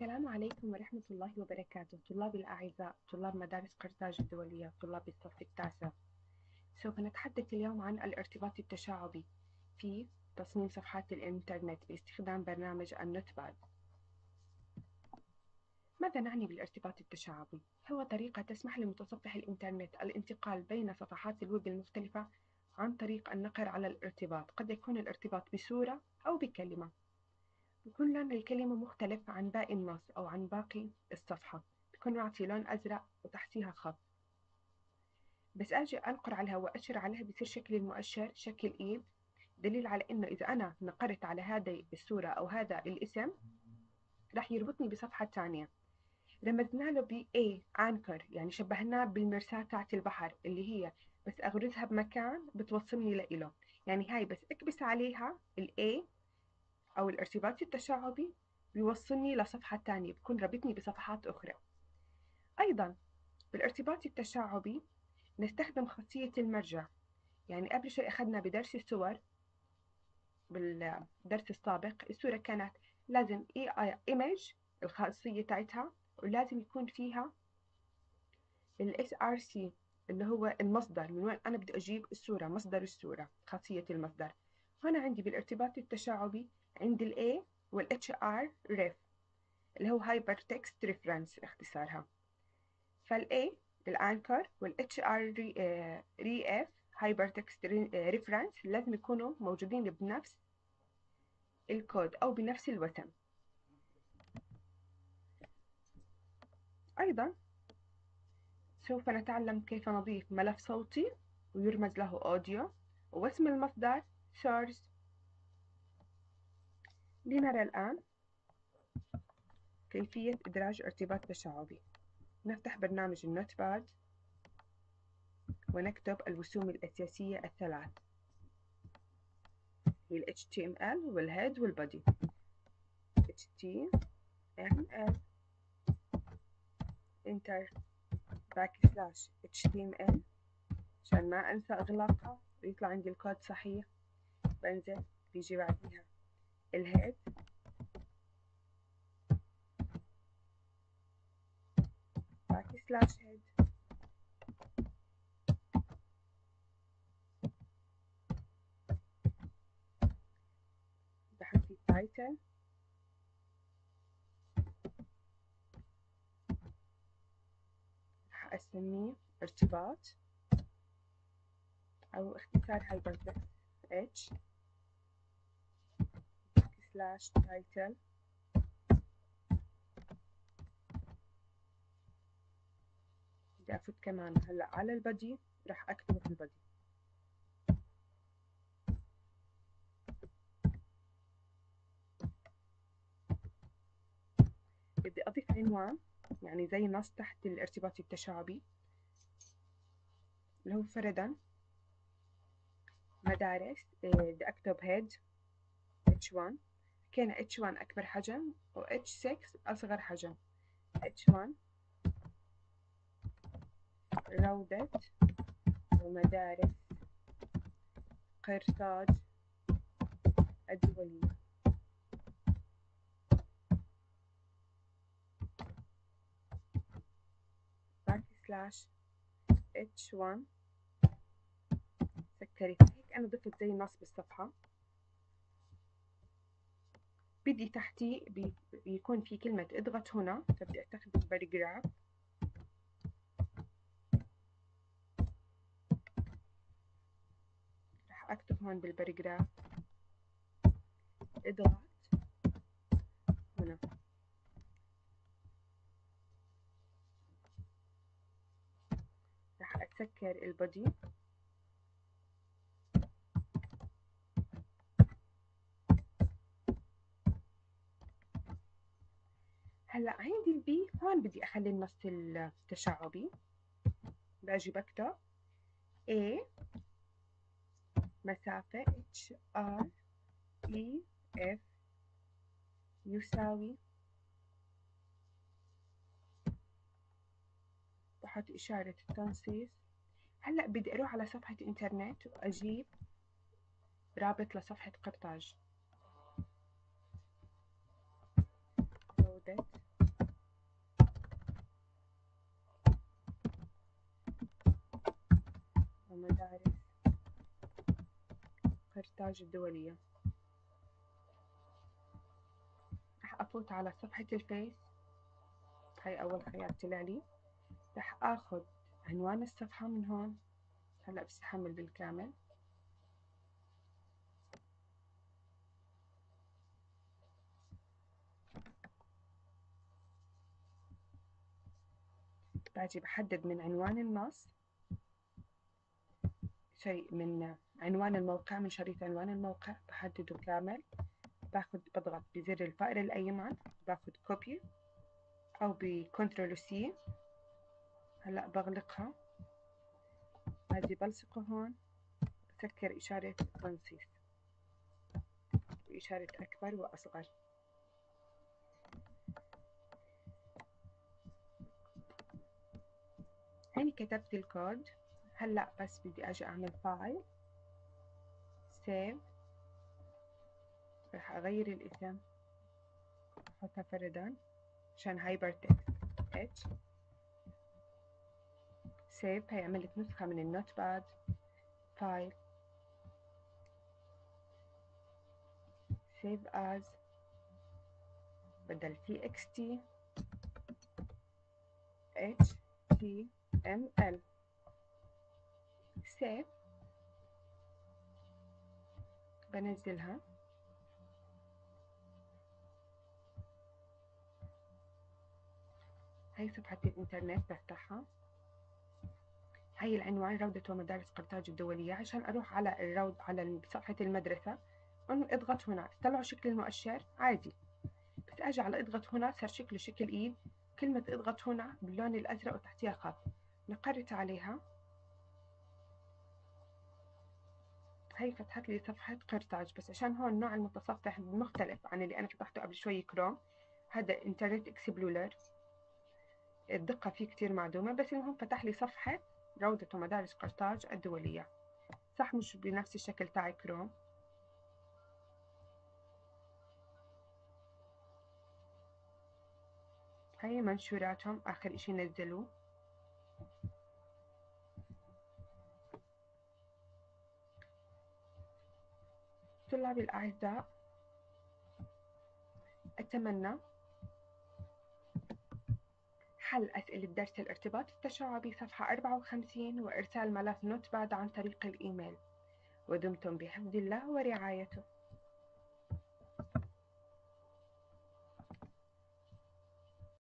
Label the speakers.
Speaker 1: السلام عليكم ورحمة الله وبركاته. طلابي الأعزاء طلاب مدارس قرطاج الدولية طلاب الصف التاسع. سوف نتحدث اليوم عن الارتباط التشعبي في تصميم صفحات الإنترنت باستخدام برنامج النوتباد. ماذا نعني بالارتباط التشعبي؟ هو طريقة تسمح لمتصفح الإنترنت الانتقال بين صفحات الويب المختلفة عن طريق النقر على الارتباط. قد يكون الارتباط بصورة أو بكلمة. بكون لون الكلمة مختلف عن باقي النص أو عن باقي الصفحة. بكون معطي لون أزرق وتحتيها خط. بس أجي أنقر عليها وأشر عليها بصير شكل المؤشر شكل إيد دليل على إنه إذا أنا نقرت على هذه الصورة أو هذا الاسم راح يربطني بصفحة تانية. رمزنا له ب A anchor يعني شبهناه بالمرساة تاعت البحر اللي هي بس أغرزها بمكان بتوصلني لإله. يعني هاي بس أكبس عليها ال A أو الارتباط التشعبي بيوصلني لصفحة تانية بكون رابطني بصفحات أخرى. أيضا بالارتباط التشعبي نستخدم خاصية المرجع. يعني قبل شوي أخذنا بدرس الصور بالدرس السابق. الصورة كانت لازم ايمج الخاصية تاعتها ولازم يكون فيها ال SRC اللي هو المصدر. من وين أنا بدي أجيب الصورة مصدر الصورة خاصية المصدر. هنا عندي بالارتباط التشعبي عندي ال A وال HR ref اللي هو Hypertext Reference اختصارها. فال A الانكر وال HR ref Hypertext Reference لازم يكونوا موجودين بنفس الكود أو بنفس الوسم أيضا سوف نتعلم كيف نضيف ملف صوتي ويرمز له audio واسم المصدر source لنرى الآن؟ كيفية إدراج ارتباط تشعبي. نفتح برنامج ال Notepad ونكتب الوسوم الأساسية الثلاث. هي ال HTML وال head وال body HTML enter slash HTML عشان ما أنسى إغلاقها. ويطلع عندي الكود صحيح. بنزل بيجي بعديها ال head. backslash head بحط في ال title راح أسميه ارتباط. أو اختصار hypertext H slash title. بدي أفوت كمان هلأ على ال body راح أكتب في ال body. بدي أضيف عنوان يعني زي نص تحت الارتباط التشعبي اللي هو فردا. مدارس بدي أكتب head H1 كان H1 أكبر حجم و H6 أصغر حجم. H1 روضة ومدارس قرطاج الدولية. slash H1 سكري. هيك أنا ضفت زي نص بالصفحة. بدي تحتي P بيكون في كلمة اضغط هنا فبدي استخدم paragraph راح أكتب هون بال paragraph اضغط. هنا. راح اسكر ال body. هلا عندي ال P هون بدي أخلي النص التشعبي. بأجي بكتب A مسافة H R E F يساوي بحط إشارة التنصيص. هلا بدي أروح على صفحة إنترنت وأجيب رابط لصفحة قرطاج جودة مدارس. قرطاج الدولية. رح أفوت على صفحة الفيس. هاي أول خيار طلع لي رح آخذ عنوان الصفحة من هون. هلأ بس أحمل بالكامل. باجي بحدد من عنوان النص. شيء من عنوان الموقع من شريط عنوان الموقع. بحدده كامل. باخد بضغط بزر الفأر الأيمن. باخد copy أو ب control C هلأ بغلقها. باجي بلصقة هون. بسكر إشارة تنصيص وإشارة أكبر وأصغر. هيني كتبت الكود هلأ بس بدي أجي أعمل file save رح أغير الاسم أحطها فردا. عشان hypertext H save هي عملت نسخة من ال Notepad file save as بدل TXT HTML save بنزلها. هاي صفحة الإنترنت بفتحها هاي العنوان روضة ومدارس قرطاج الدولية عشان أروح على الروض على صفحة المدرسة. اضغط هنا طلعوا شكل المؤشر عادي. بس أجي على اضغط هنا صار شكله شكل إيد. كلمة اضغط هنا باللون الأزرق وتحتيها خط. نقرت عليها. هي فتحت لي صفحة قرطاج؟ بس عشان هون نوع المتصفح مختلف عن اللي أنا فتحته قبل شوي كروم هذا Internet Explorer الدقة فيه كتير معدومة بس المهم فتح لي صفحة روضة ومدارس قرطاج الدولية. صح مش بنفس الشكل تاعي كروم هاي منشوراتهم آخر إشي نزلوه. طلابي الأعزاء. أتمنى حل أسئلة درس الارتباط التشعبي صفحة 54 وإرسال ملف Notepad عن طريق الإيميل. ودمتم بحفظ الله ورعايته.